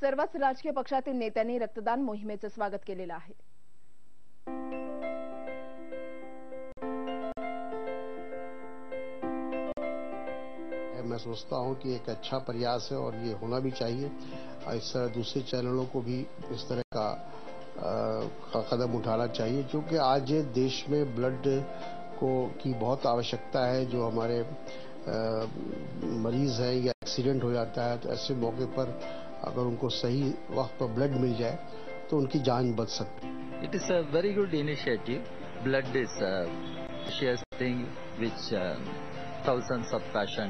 सर्वच राजकीय पक्षातील नेत्यांनी रक्तदान मोहिमेचं स्वागत आहे. मैं सोचता हूँ कि एक अच्छा प्रयास है और ये होना भी चाहिए। इस तरह दूसरे चैनलों को भी इस तरह का आ, कदम उठाना चाहिए क्योंकि आज देश में ब्लड को की बहुत आवश्यकता है जो हमारे आ, मरीज़ हैं या एक्सीडेंट हो जाता है तो ऐसे मौके पर अगर उनको सही वक्त पर ब्लड मिल जाए तो उनकी जान बच सकती it is a very good initiative blood is thing which thousands of patient